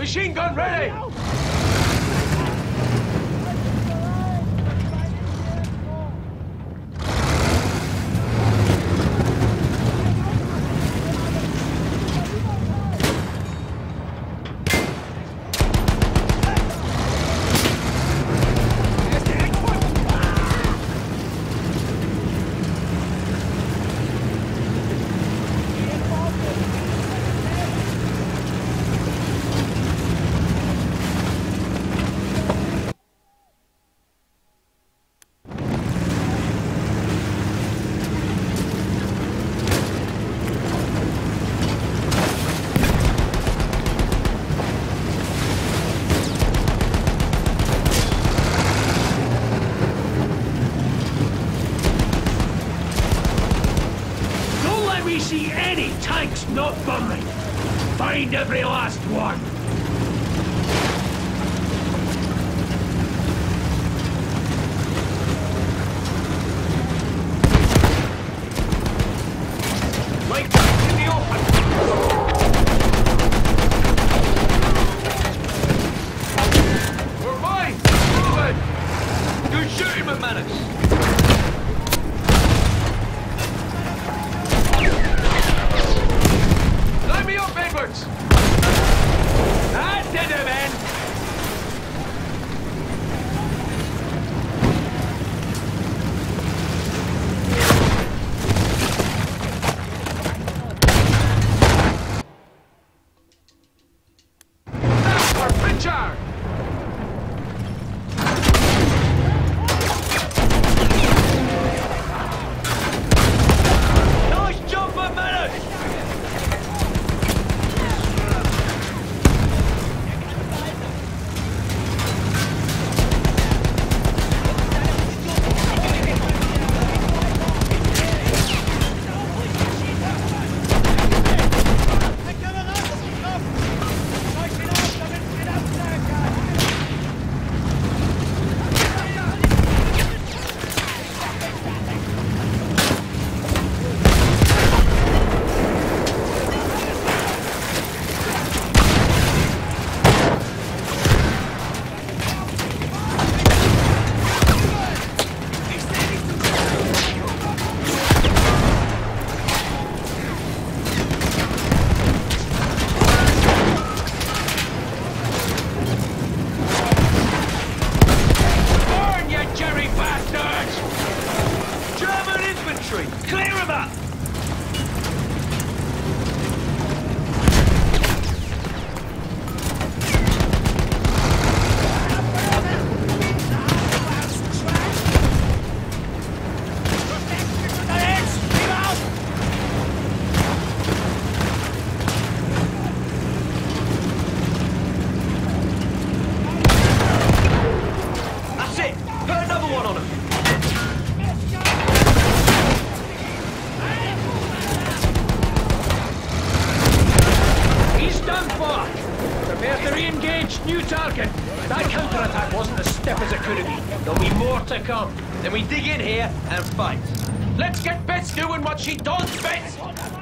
Machine gun ready! Don't let me see any tanks not burning. Find every last one. Clear them up! Wasn't as have. There'll be more to come. Then we dig in here and fight. Let's get Bess doing what she does best!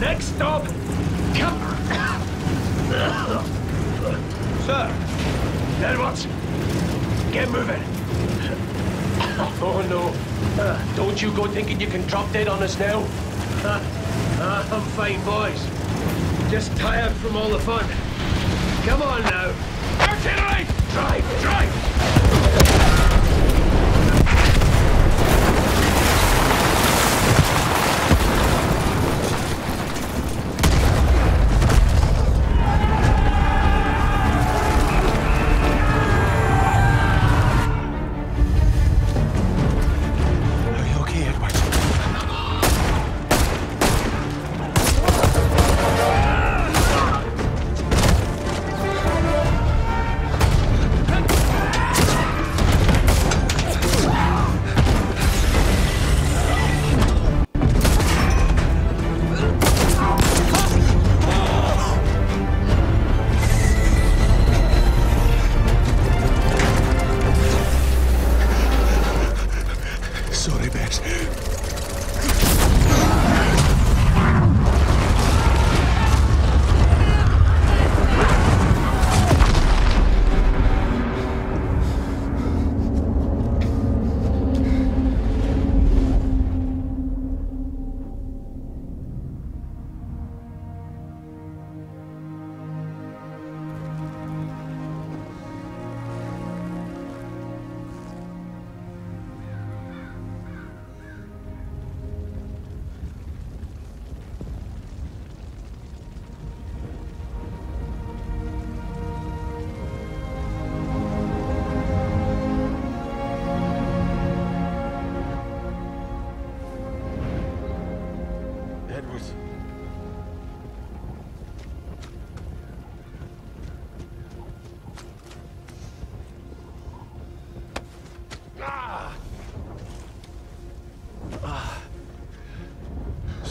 Next stop, come. Sir, Edwards, get moving. Oh no. Uh, don't you go thinking you can drop dead on us now. Uh, uh, I'm fine, boys. Just tired from all the fun. Come on now. Artillery! Drive, drive!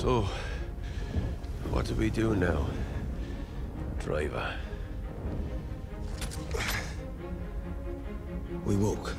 So, what do we do now, driver? We walk.